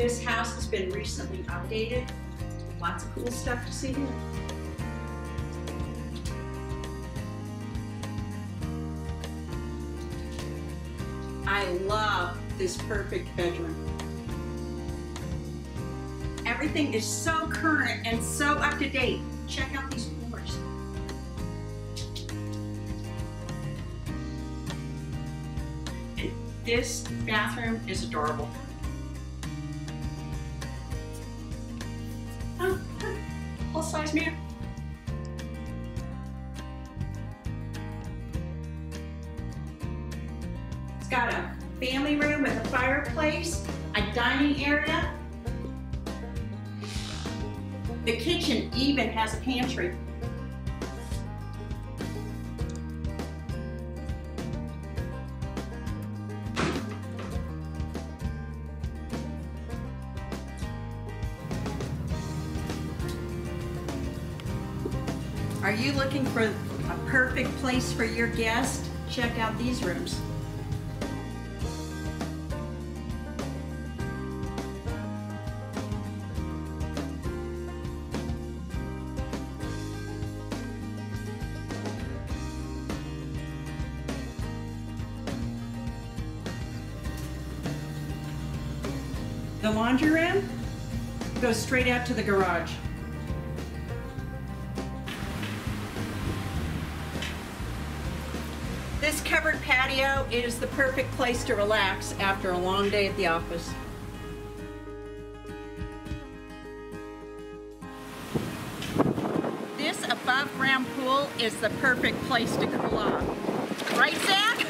This house has been recently updated. Lots of cool stuff to see here. I love this perfect bedroom. Everything is so current and so up to date. Check out these floors. This bathroom is adorable. Full size mirror. It's got a family room with a fireplace, a dining area. The kitchen even has a pantry. Are you looking for a perfect place for your guest? Check out these rooms. The laundry room goes straight out to the garage. This covered patio is the perfect place to relax after a long day at the office. This above ground pool is the perfect place to cool off. Right, Zach?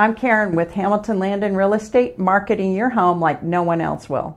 I'm Karen with Hamilton Land and Real Estate, marketing your home like no one else will.